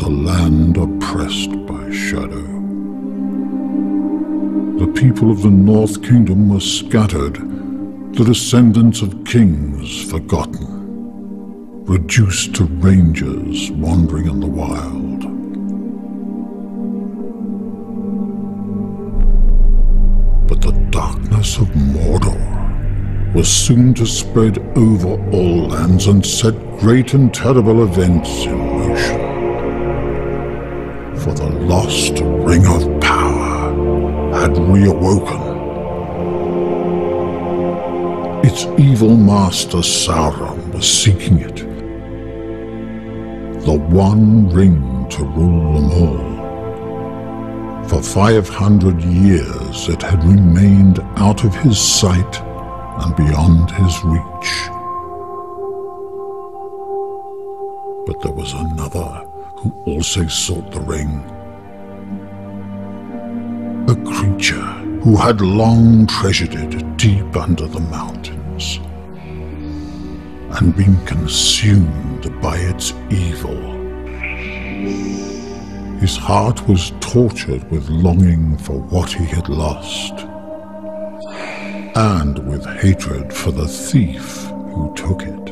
was a land oppressed by shadow. The people of the North Kingdom were scattered, the descendants of kings forgotten, reduced to rangers wandering in the wild. But the darkness of Mordor was soon to spread over all lands and set great and terrible events in. For the lost Ring of Power had reawoken. Its evil master Sauron was seeking it. The one ring to rule them all. For 500 years it had remained out of his sight and beyond his reach. But there was another who also sought the ring. A creature who had long treasured it deep under the mountains and been consumed by its evil. His heart was tortured with longing for what he had lost and with hatred for the thief who took it.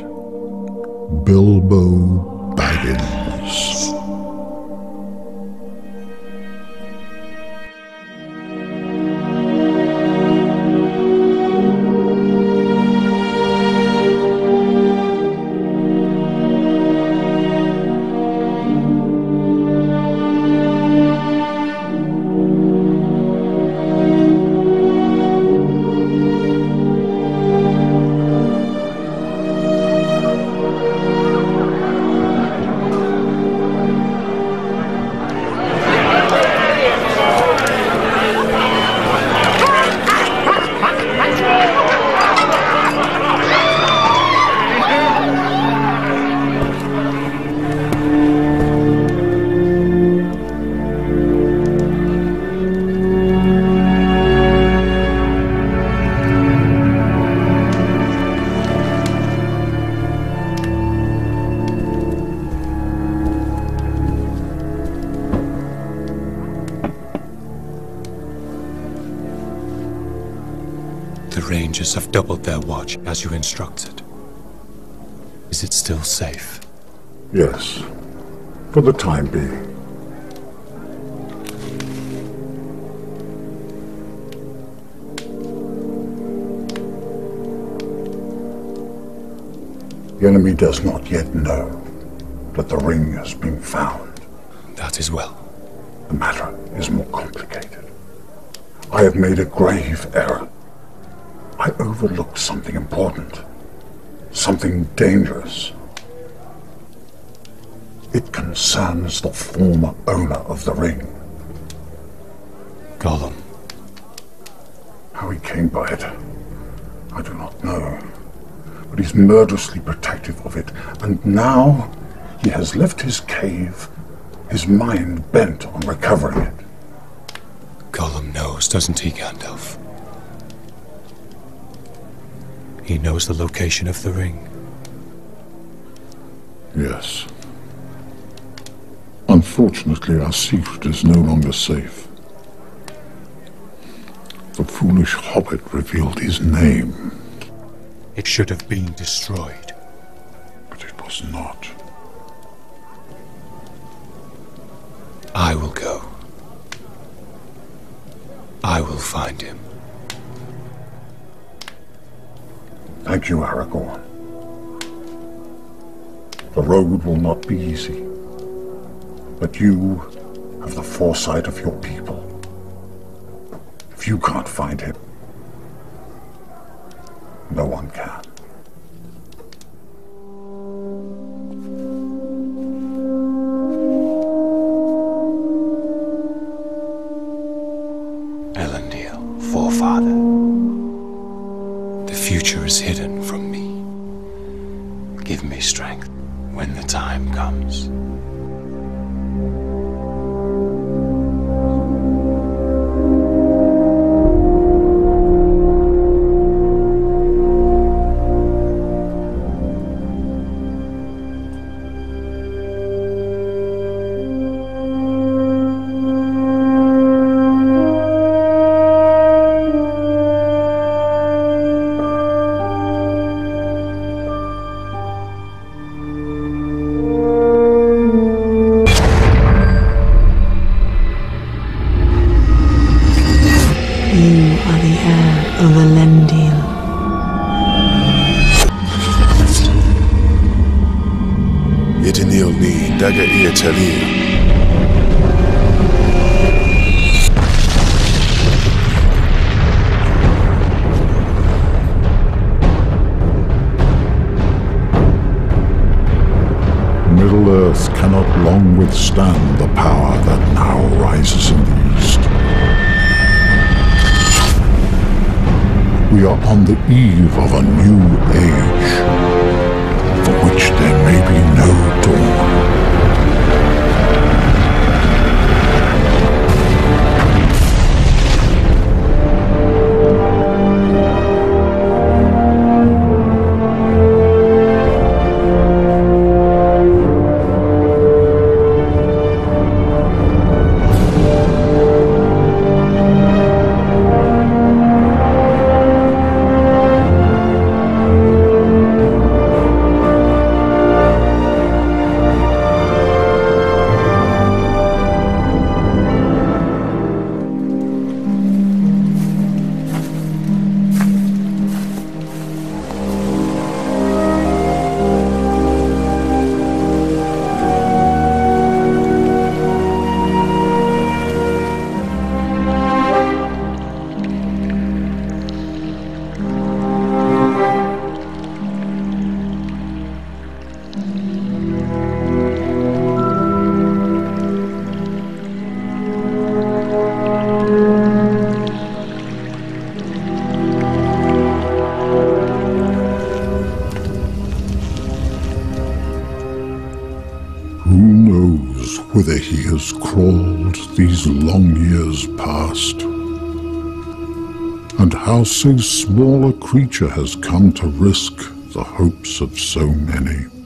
Bilbo Baggins. Doubled their watch as you instructed. Is it still safe? Yes, for the time being. The enemy does not yet know that the ring has been found. That is well. The matter is more complicated. I have made a grave error. Overlooked something important, something dangerous. It concerns the former owner of the ring. Gollum. How he came by it, I do not know. But he's murderously protective of it, and now he has left his cave, his mind bent on recovering it. Gollum knows, doesn't he, Gandalf? He knows the location of the ring. Yes. Unfortunately, our secret is no longer safe. The foolish hobbit revealed his name. It should have been destroyed. But it was not. I will go. I will find him. Thank you, Aragorn. The road will not be easy, but you have the foresight of your people. If you can't find him, no one can. Elendil, forefather The future is hidden how so small a creature has come to risk the hopes of so many?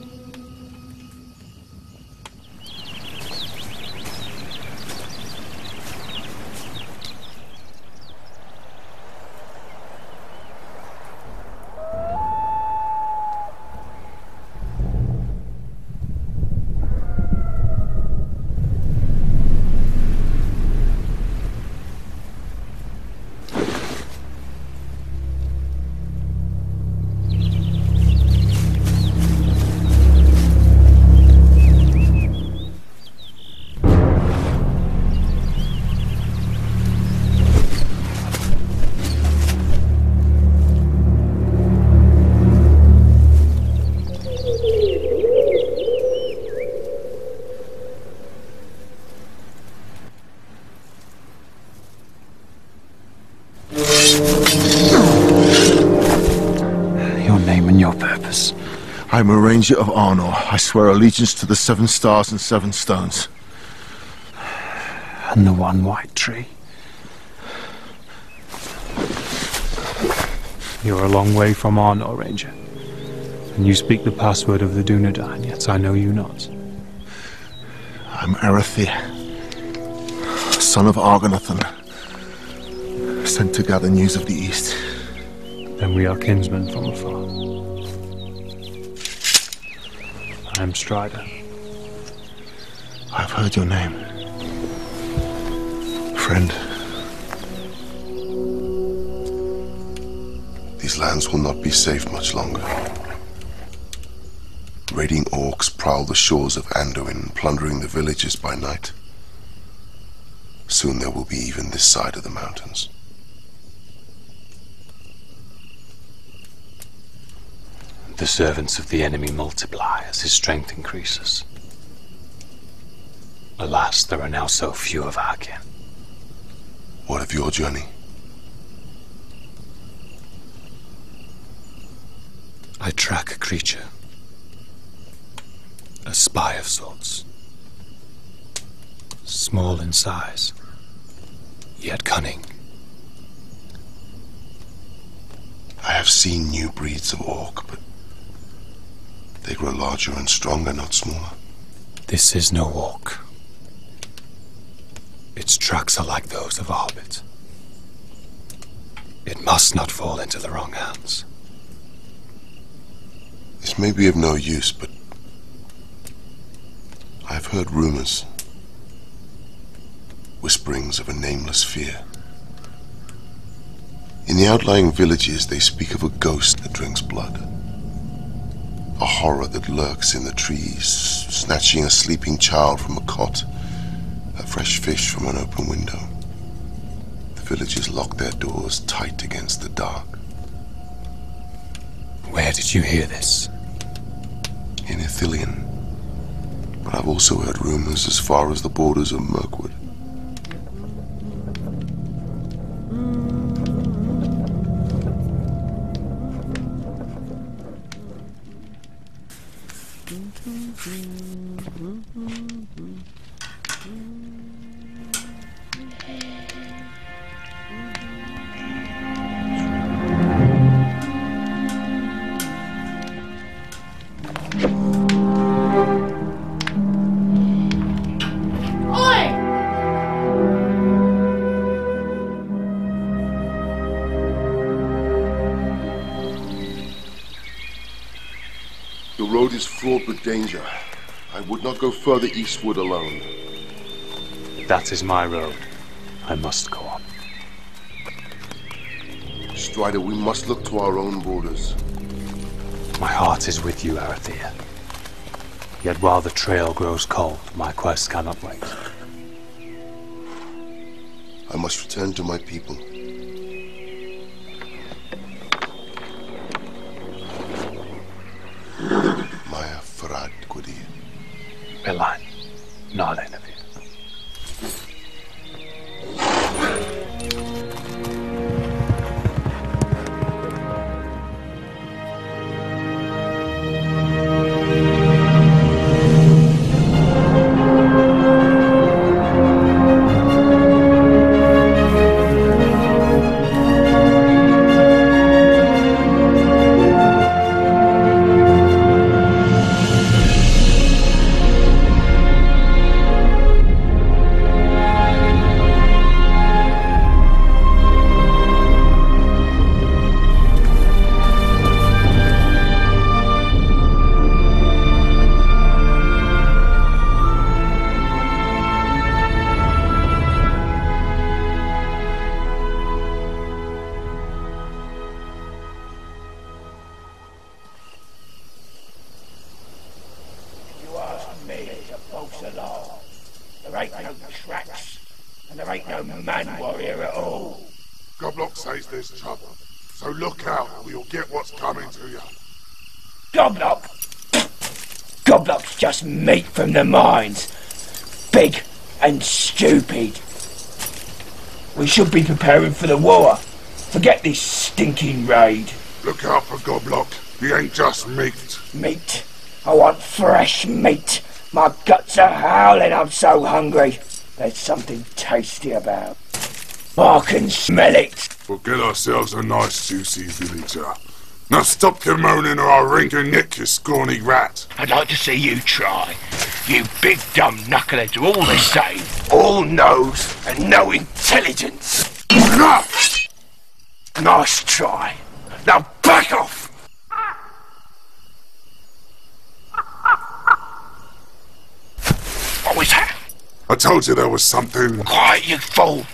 Ranger of Arnor. I swear allegiance to the seven stars and seven stones. And the one white tree. You're a long way from Arnor, Ranger. And you speak the password of the Dunedain, yet I know you not. I'm Arathir, son of Argonathan, sent to gather news of the East. Then we are kinsmen from afar. I am Strider. I've heard your name. Friend. These lands will not be safe much longer. Raiding orcs prowl the shores of Anduin, plundering the villages by night. Soon there will be even this side of the mountains. The servants of the enemy multiply as his strength increases. Alas, there are now so few of our kin. What of your journey? I track a creature. A spy of sorts. Small in size, yet cunning. I have seen new breeds of orc, but they grow larger and stronger, not smaller. This is no orc. Its tracks are like those of a hobbit. It must not fall into the wrong hands. This may be of no use, but I have heard rumors, whisperings of a nameless fear. In the outlying villages, they speak of a ghost that drinks blood. A horror that lurks in the trees, snatching a sleeping child from a cot, a fresh fish from an open window. The villagers lock their doors tight against the dark. Where did you hear this? In Ithilien. But I've also heard rumors as far as the borders of Mirkwood. Further eastward alone. That is my road. I must go on. Strider, we must look to our own borders. My heart is with you, Arathea. Yet while the trail grows cold, my quest cannot wait. I must return to my people. There's trouble. So look out, or you'll get what's coming to you. Goblock! Goblock's just meat from the mines. Big and stupid. We should be preparing for the war. Forget this stinking raid. Look out for Goblock. He ain't just meat. Meat. I want fresh meat. My guts are howling, I'm so hungry. There's something tasty about. I can smell it. We'll get ourselves a nice juicy villager. Now stop your moaning or I'll wring your neck, you scrawny rat. I'd like to see you try. You big dumb knuckleheads are all the same. All nose and no intelligence. Enough! Nice try. Now back off! What was that? I told you there was something. Quiet, you fool!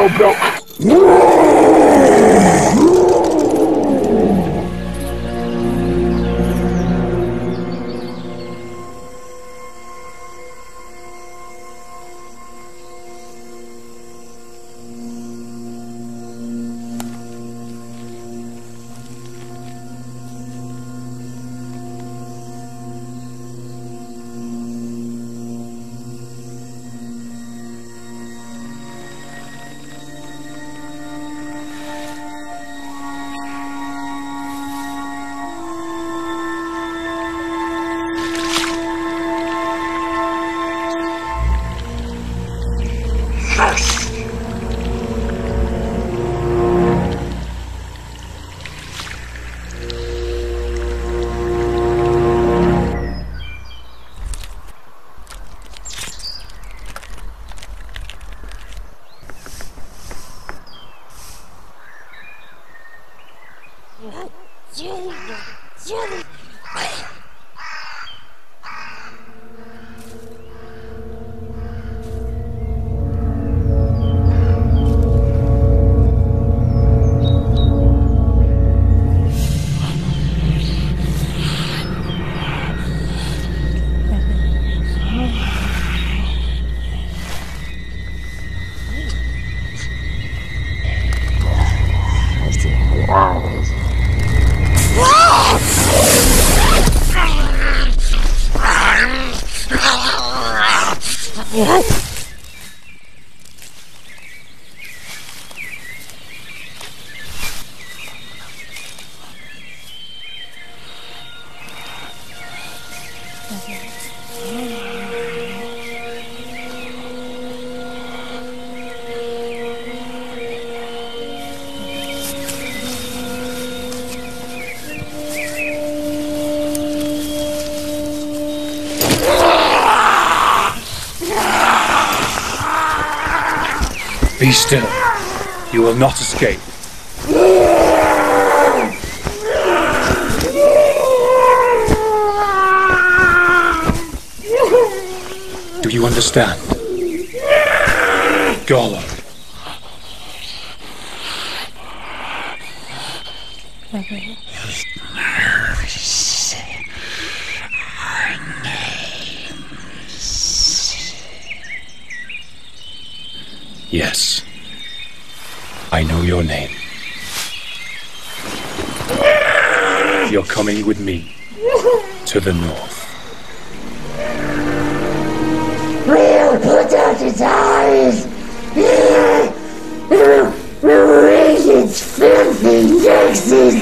Right away, You will not escape. Do you understand? Gollum. Yes. I know your name. You're coming with me to the north. We'll put out his eyes! Raise its filthy nexus!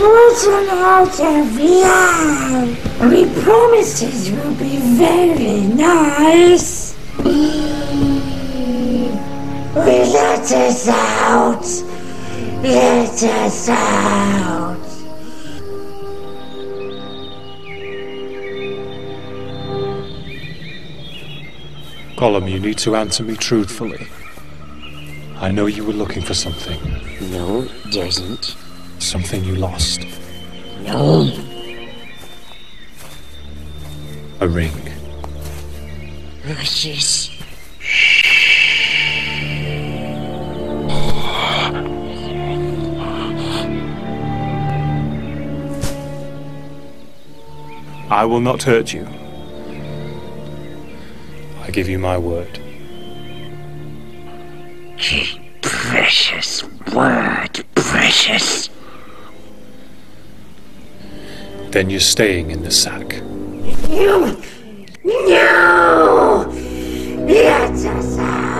What's out of here? We promises will be very nice. We Let us out! Us out! Gollum, you need to answer me truthfully. I know you were looking for something. No, doesn't. Something you lost. No. A ring. Precious. I will not hurt you. I give you my word. Precious word, precious. Then you're staying in the sack. You. No! Let us out!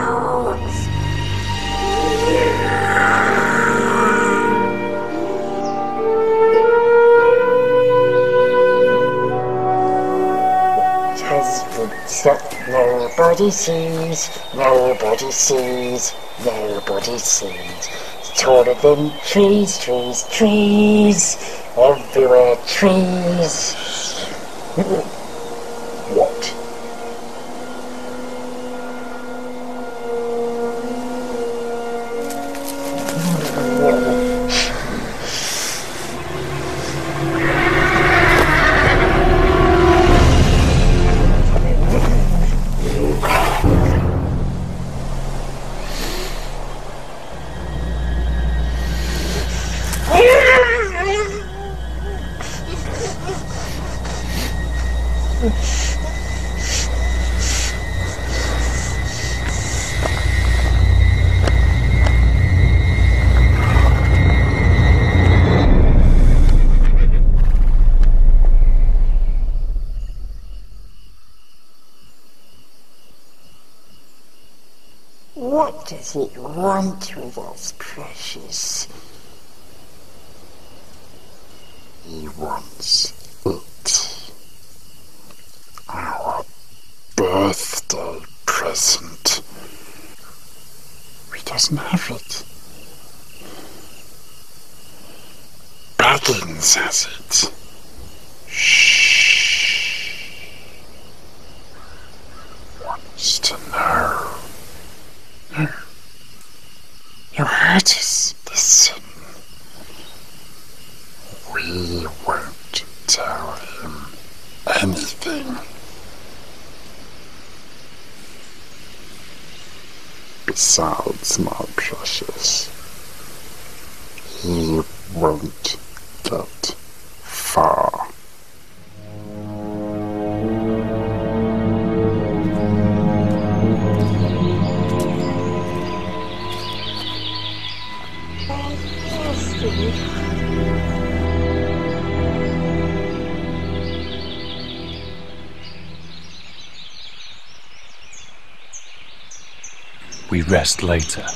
That nobody sees, nobody sees, nobody sees. Taller than trees, trees, trees, everywhere trees. it want with us, precious? He wants it. Our birthday present. He doesn't have it. Baggins has it. Shh. Wants to know. No. You heard us. Listen. We won't tell him anything. Besides, my precious, he won't get far. We rest later.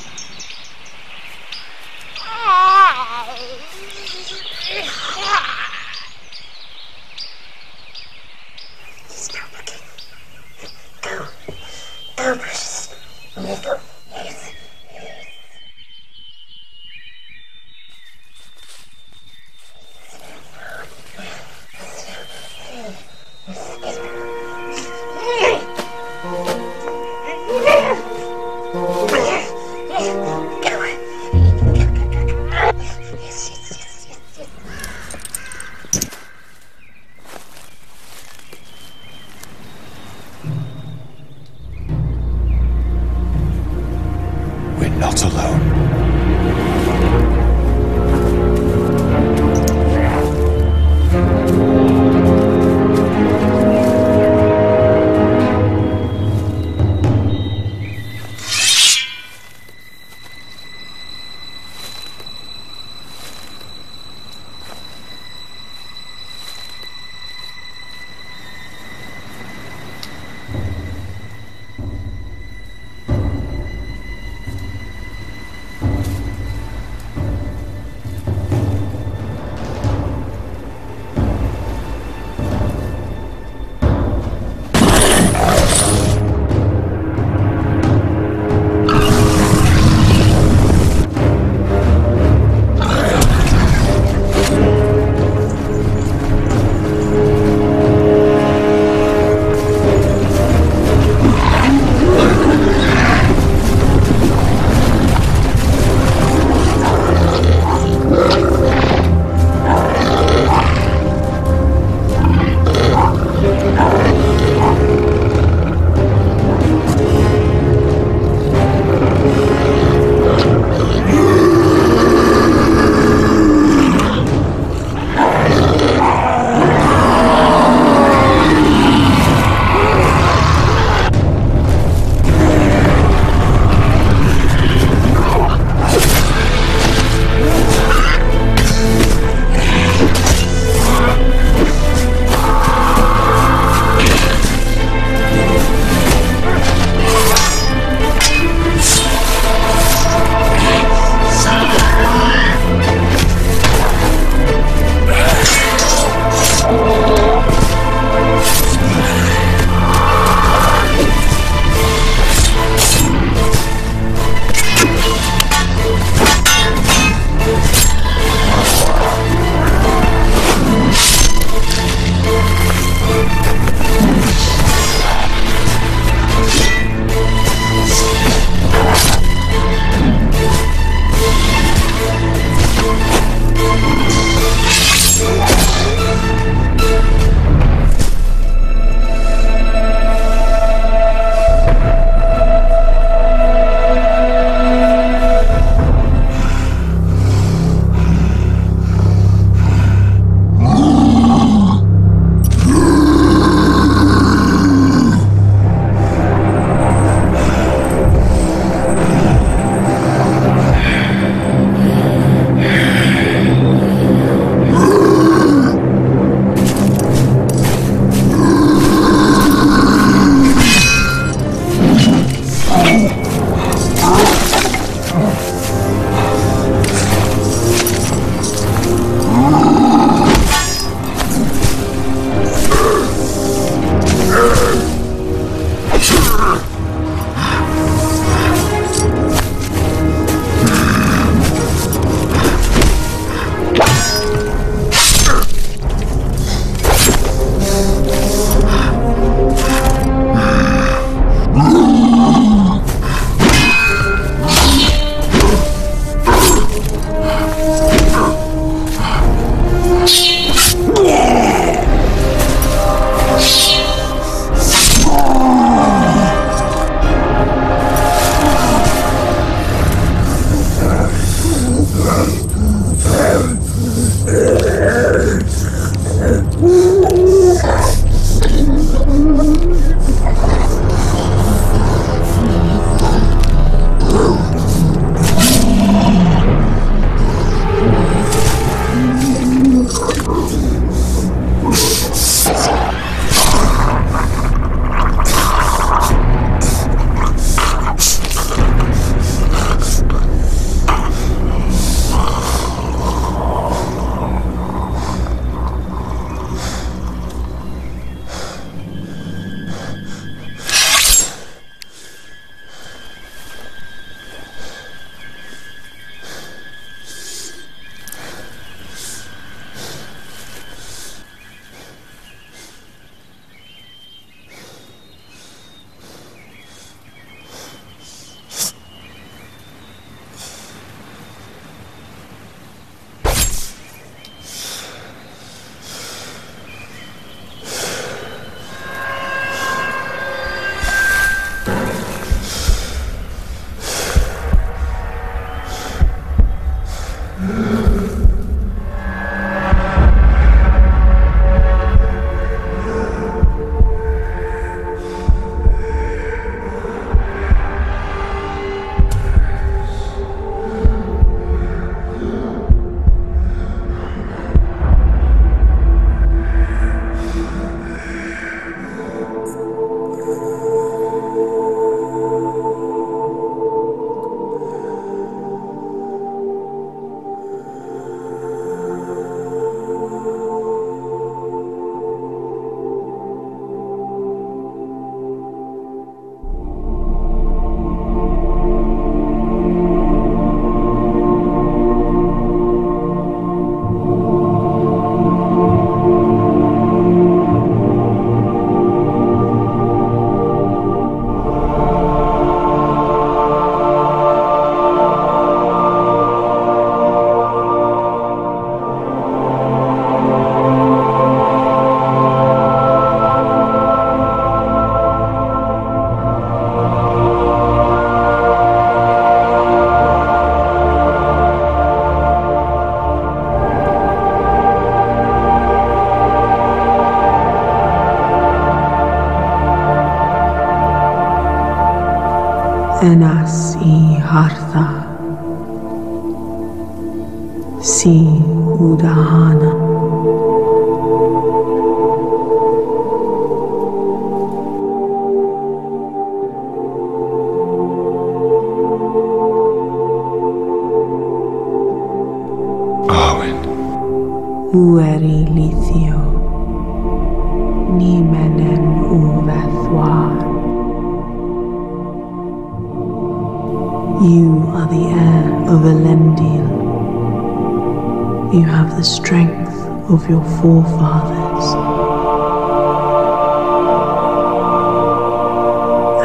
Your forefathers.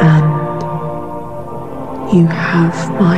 And you have my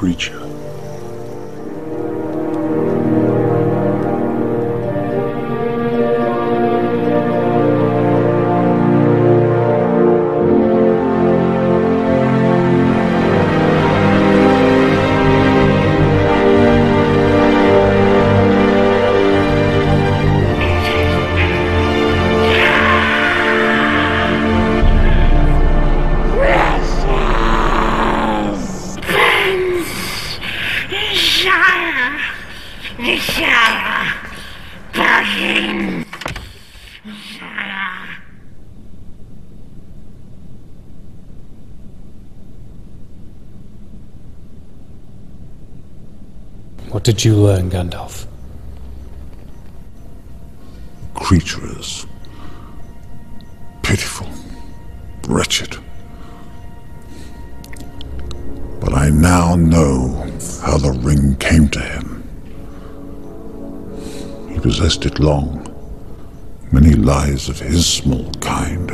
creature. Did you learn, Gandalf? Creatures. pitiful, wretched. But I now know how the ring came to him. He possessed it long, many lives of his small kind.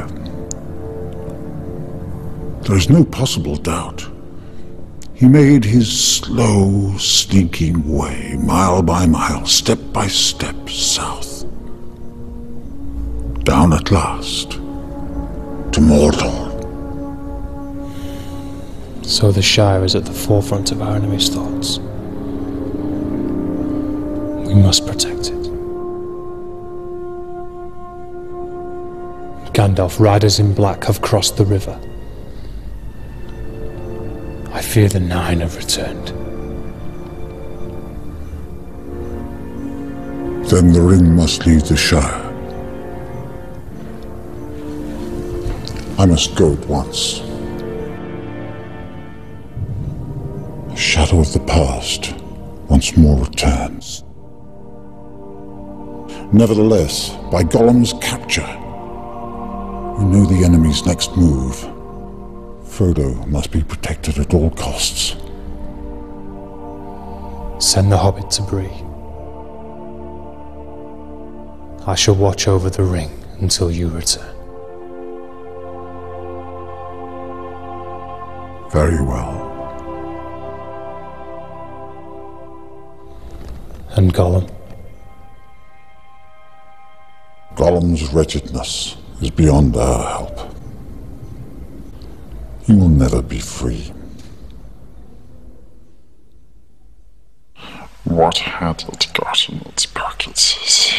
There is no possible doubt. He made his slow, sneaking way, mile by mile, step by step, south. Down at last to Mordor. So the Shire is at the forefront of our enemy's thoughts. We must protect it. Gandalf, riders in black have crossed the river. Fear the Nine have returned. Then the ring must leave the Shire. I must go at once. The shadow of the past once more returns. Nevertheless, by Gollum's capture, we know the enemy's next move. Frodo must be protected at all costs. Send the Hobbit to Bree. I shall watch over the ring until you return. Very well. And Gollum? Gollum's wretchedness is beyond our help. He will never be free. What had it got in its pockets?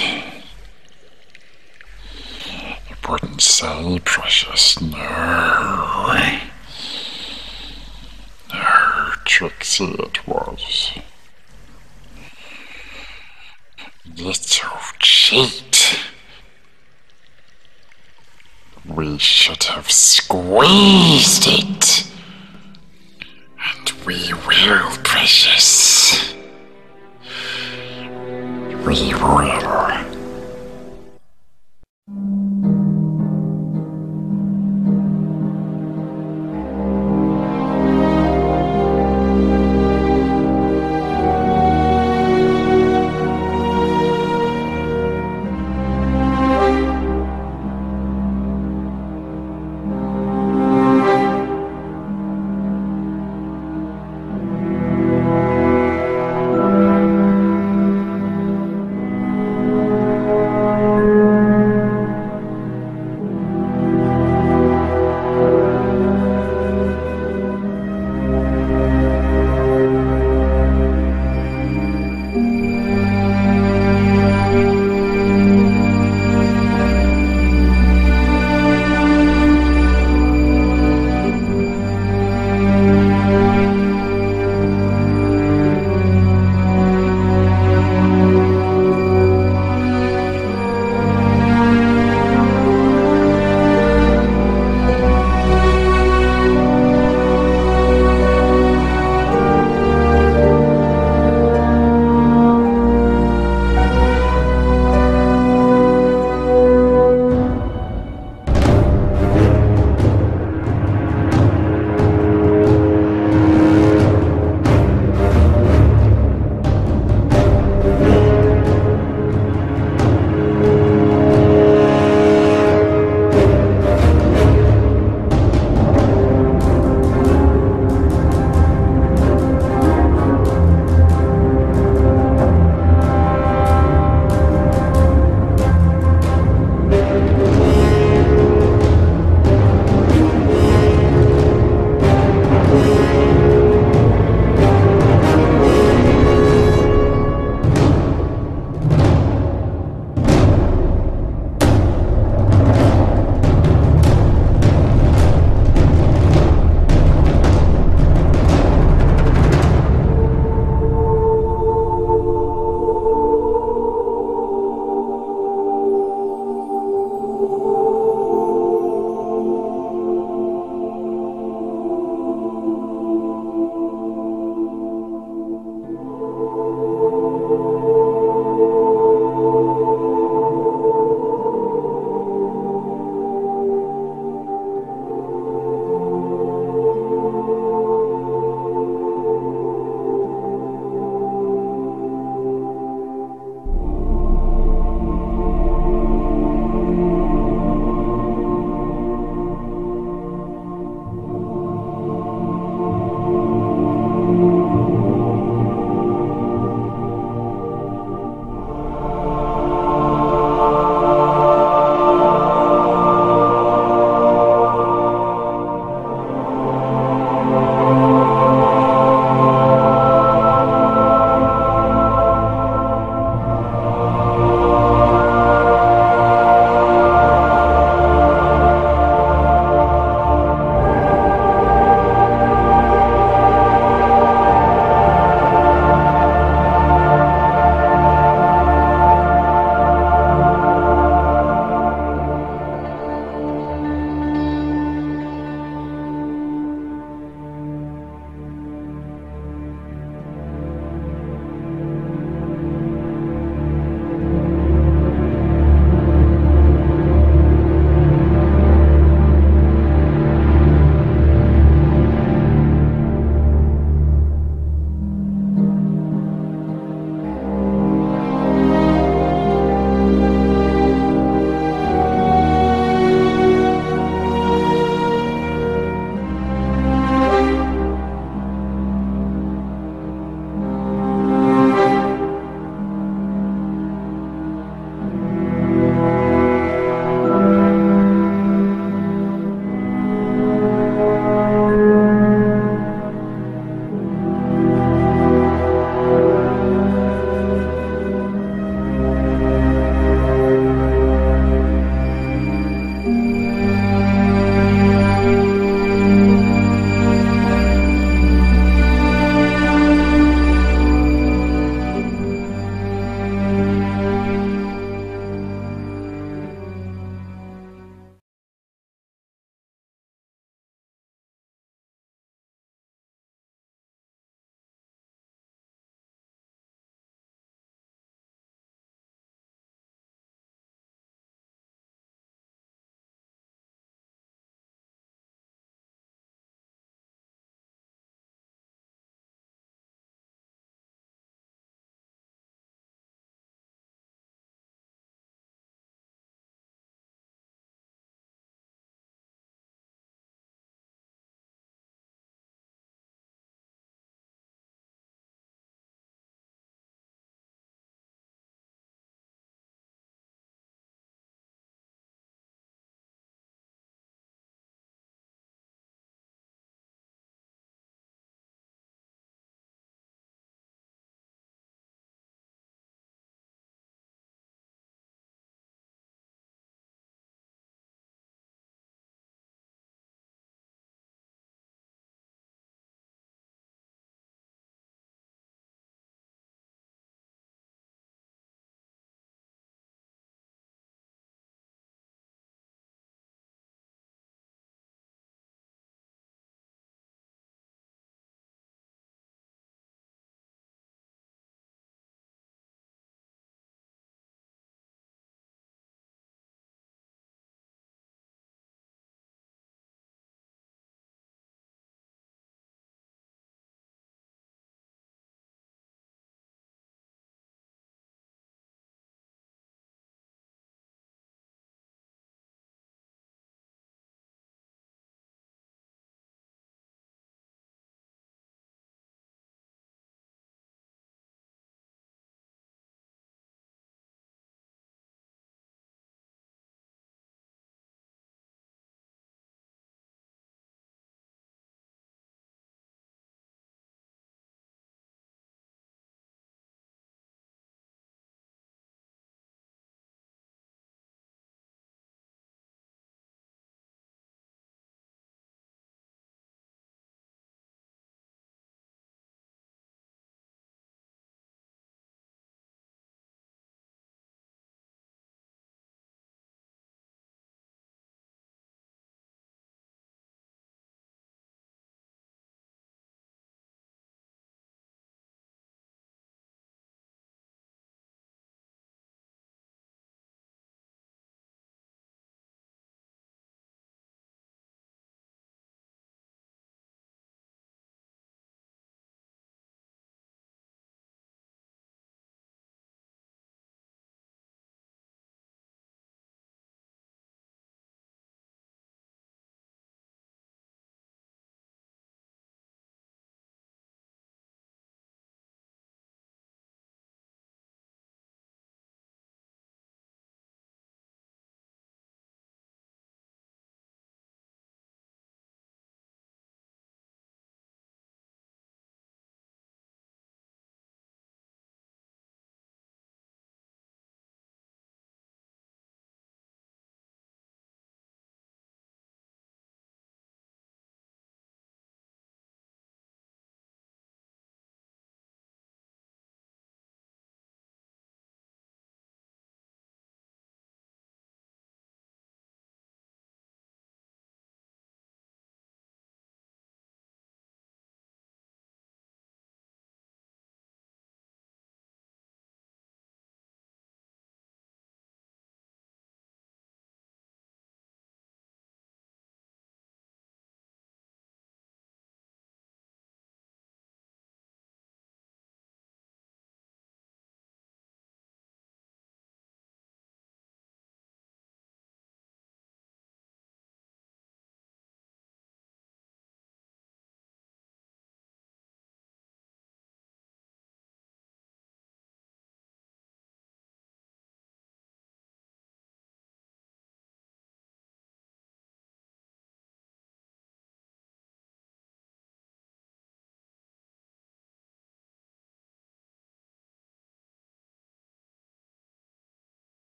It wouldn't say, precious, no. No, Tricksy it was. Little cheat. We should have squeezed it. And we will, precious. We will.